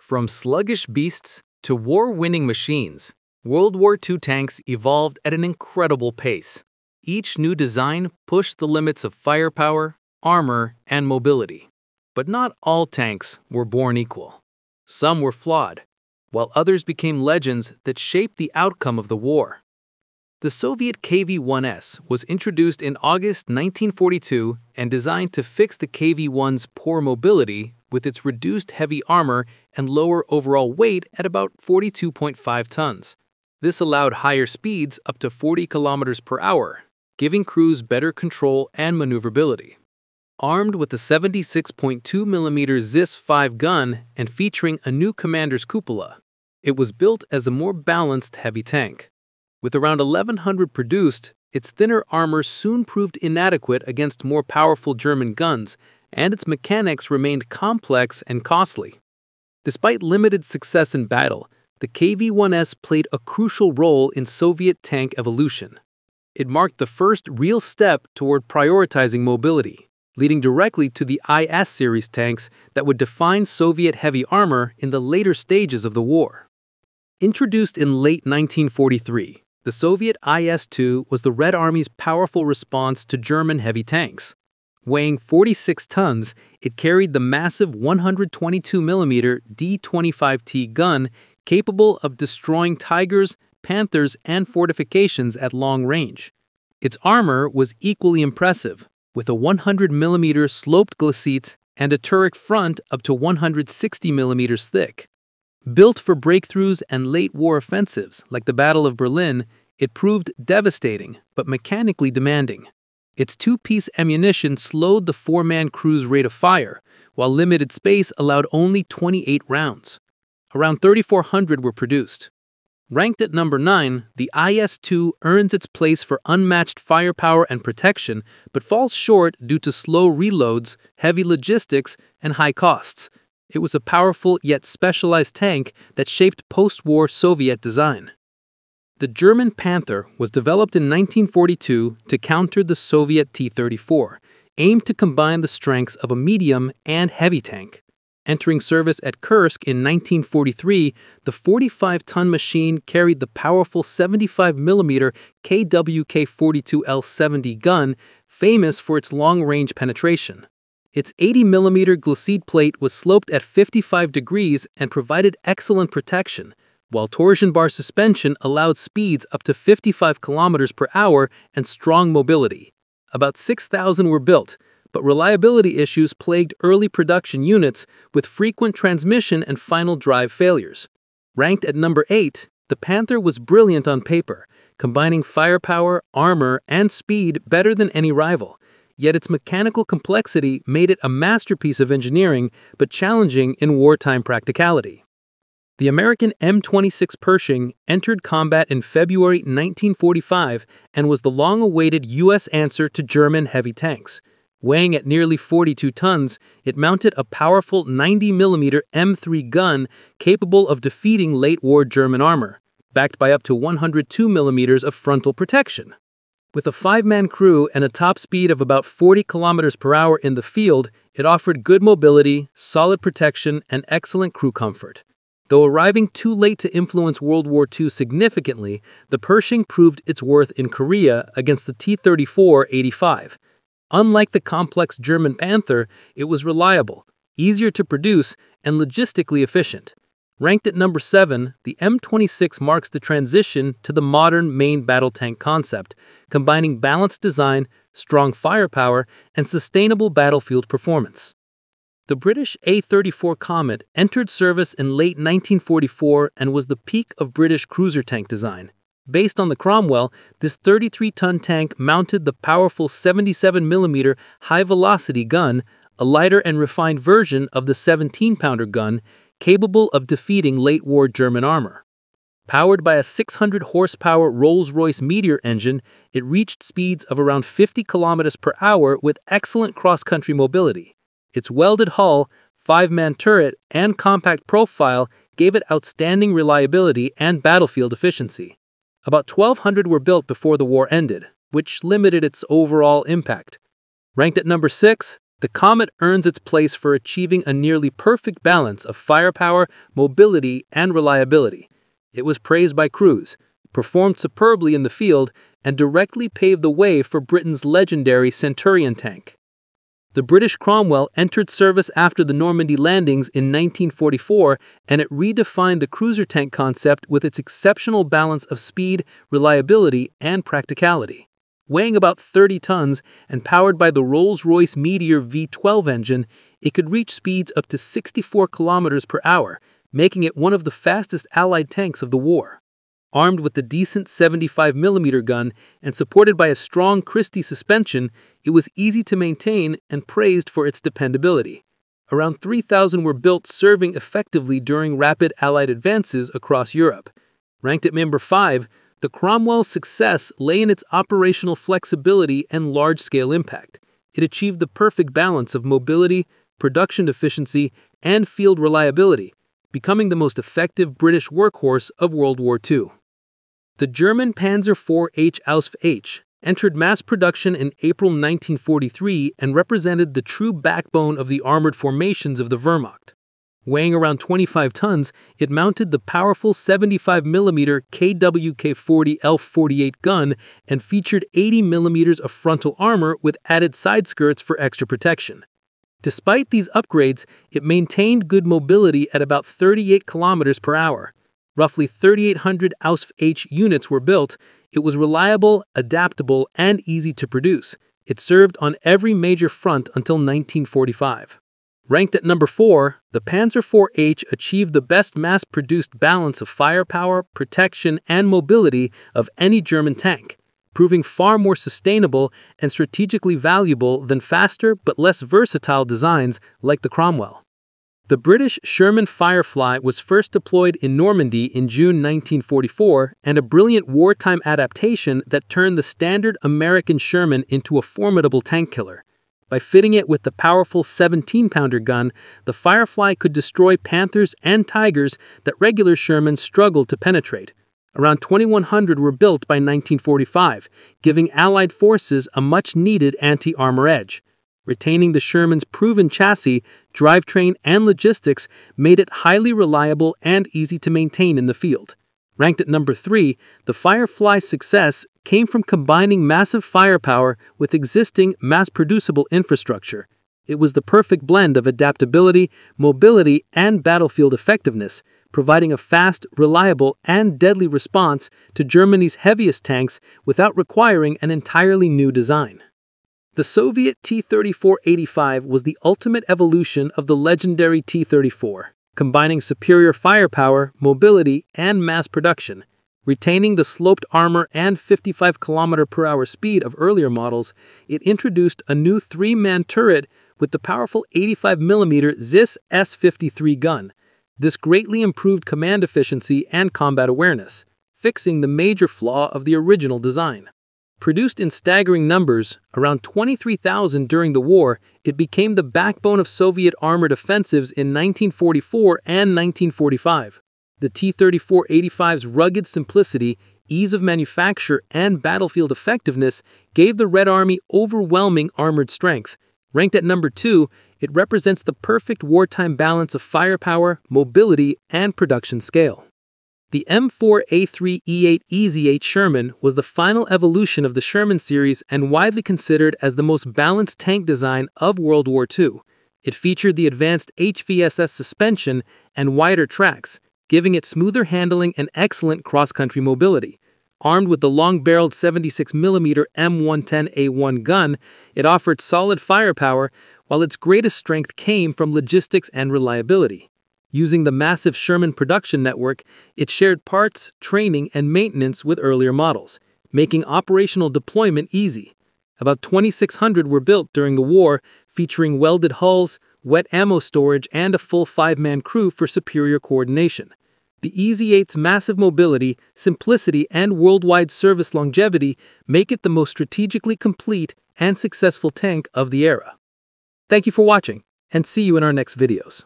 From sluggish beasts to war-winning machines, World War II tanks evolved at an incredible pace. Each new design pushed the limits of firepower, armor, and mobility. But not all tanks were born equal. Some were flawed, while others became legends that shaped the outcome of the war. The Soviet KV-1S was introduced in August 1942 and designed to fix the KV-1's poor mobility with its reduced heavy armor and lower overall weight at about 42.5 tons. This allowed higher speeds up to 40 kilometers per hour, giving crews better control and maneuverability. Armed with a 76.2 mm Zis-5 gun and featuring a new commander's cupola, it was built as a more balanced heavy tank. With around 1100 produced, its thinner armor soon proved inadequate against more powerful German guns, and its mechanics remained complex and costly. Despite limited success in battle, the KV-1S played a crucial role in Soviet tank evolution. It marked the first real step toward prioritizing mobility, leading directly to the IS series tanks that would define Soviet heavy armor in the later stages of the war. Introduced in late 1943, the Soviet IS-2 was the Red Army's powerful response to German heavy tanks. Weighing 46 tons, it carried the massive 122mm D-25T gun capable of destroying Tigers, Panthers, and fortifications at long range. Its armor was equally impressive, with a 100mm sloped glacis and a turret front up to 160mm thick. Built for breakthroughs and late war offensives like the Battle of Berlin, it proved devastating but mechanically demanding. Its two piece ammunition slowed the four man crew's rate of fire, while limited space allowed only 28 rounds. Around 3,400 were produced. Ranked at number 9, the IS 2 earns its place for unmatched firepower and protection, but falls short due to slow reloads, heavy logistics, and high costs, it was a powerful yet specialized tank that shaped post war Soviet design. The German Panther was developed in 1942 to counter the Soviet T 34, aimed to combine the strengths of a medium and heavy tank. Entering service at Kursk in 1943, the 45 ton machine carried the powerful 75mm KWK 42L 70 gun, famous for its long range penetration. Its 80mm glacis plate was sloped at 55 degrees and provided excellent protection, while torsion bar suspension allowed speeds up to 55 km per hour and strong mobility. About 6,000 were built, but reliability issues plagued early production units with frequent transmission and final drive failures. Ranked at number 8, the Panther was brilliant on paper, combining firepower, armor, and speed better than any rival yet its mechanical complexity made it a masterpiece of engineering but challenging in wartime practicality. The American M26 Pershing entered combat in February 1945 and was the long awaited U.S. answer to German heavy tanks. Weighing at nearly 42 tons, it mounted a powerful 90mm M3 gun capable of defeating late war German armor, backed by up to 102mm of frontal protection. With a five man crew and a top speed of about 40 kilometers per hour in the field, it offered good mobility, solid protection, and excellent crew comfort. Though arriving too late to influence World War II significantly, the Pershing proved its worth in Korea against the T 34 85. Unlike the complex German Panther, it was reliable, easier to produce, and logistically efficient. Ranked at number 7, the M26 marks the transition to the modern main battle tank concept, combining balanced design, strong firepower, and sustainable battlefield performance. The British A-34 Comet entered service in late 1944 and was the peak of British cruiser tank design. Based on the Cromwell, this 33-ton tank mounted the powerful 77mm high-velocity gun, a lighter and refined version of the 17-pounder gun, capable of defeating late war German armor. Powered by a 600 horsepower Rolls Royce Meteor engine, it reached speeds of around 50 kilometers per hour with excellent cross country mobility. Its welded hull, five man turret, and compact profile gave it outstanding reliability and battlefield efficiency. About 1,200 were built before the war ended, which limited its overall impact. Ranked at number 6, the Comet earns its place for achieving a nearly perfect balance of firepower, mobility, and reliability. It was praised by crews, performed superbly in the field, and directly paved the way for Britain's legendary Centurion tank. The British Cromwell entered service after the Normandy landings in 1944 and it redefined the cruiser tank concept with its exceptional balance of speed, reliability, and practicality. Weighing about 30 tons and powered by the Rolls-Royce Meteor V12 engine, it could reach speeds up to 64 kilometers per hour, making it one of the fastest Allied tanks of the war. Armed with the decent 75mm gun and supported by a strong Christie suspension, it was easy to maintain and praised for its dependability. Around 3,000 were built serving effectively during rapid Allied advances across Europe. Ranked at number 5, the Cromwell's success lay in its operational flexibility and large-scale impact. It achieved the perfect balance of mobility, production efficiency, and field reliability, becoming the most effective British workhorse of World War II. The German Panzer IV H Ausf H entered mass production in April 1943 and represented the true backbone of the armored formations of the Wehrmacht. Weighing around 25 tons, it mounted the powerful 75mm KWK-40 L48 gun and featured 80mm of frontal armor with added side skirts for extra protection. Despite these upgrades, it maintained good mobility at about 38 km per hour, roughly 3,800 Ausf H units were built, it was reliable, adaptable, and easy to produce. It served on every major front until 1945. Ranked at number 4, the Panzer IV-H achieved the best mass-produced balance of firepower, protection, and mobility of any German tank, proving far more sustainable and strategically valuable than faster but less versatile designs like the Cromwell. The British Sherman Firefly was first deployed in Normandy in June 1944 and a brilliant wartime adaptation that turned the standard American Sherman into a formidable tank killer. By fitting it with the powerful 17-pounder gun, the Firefly could destroy Panthers and Tigers that regular Sherman struggled to penetrate. Around 2,100 were built by 1945, giving Allied forces a much-needed anti-armor edge. Retaining the Sherman's proven chassis, drivetrain, and logistics made it highly reliable and easy to maintain in the field. Ranked at number 3, the Firefly's success came from combining massive firepower with existing mass-producible infrastructure. It was the perfect blend of adaptability, mobility, and battlefield effectiveness, providing a fast, reliable, and deadly response to Germany's heaviest tanks without requiring an entirely new design. The Soviet T-34-85 was the ultimate evolution of the legendary T-34, combining superior firepower, mobility, and mass production. Retaining the sloped armor and 55 km per speed of earlier models, it introduced a new three-man turret with the powerful 85mm ZIS S-53 gun. This greatly improved command efficiency and combat awareness, fixing the major flaw of the original design. Produced in staggering numbers, around 23,000 during the war, it became the backbone of Soviet armored offensives in 1944 and 1945. The T-34-85's rugged simplicity, ease of manufacture, and battlefield effectiveness gave the Red Army overwhelming armored strength. Ranked at number two, it represents the perfect wartime balance of firepower, mobility, and production scale. The M4A3E8 EZ8 Sherman was the final evolution of the Sherman series and widely considered as the most balanced tank design of World War II. It featured the advanced HVSS suspension and wider tracks, giving it smoother handling and excellent cross-country mobility. Armed with the long-barreled 76mm M110A1 gun, it offered solid firepower, while its greatest strength came from logistics and reliability. Using the massive Sherman production network, it shared parts, training, and maintenance with earlier models, making operational deployment easy. About 2,600 were built during the war, featuring welded hulls, wet ammo storage, and a full five-man crew for superior coordination. The Easy 8's massive mobility, simplicity, and worldwide service longevity make it the most strategically complete and successful tank of the era. Thank you for watching, and see you in our next videos.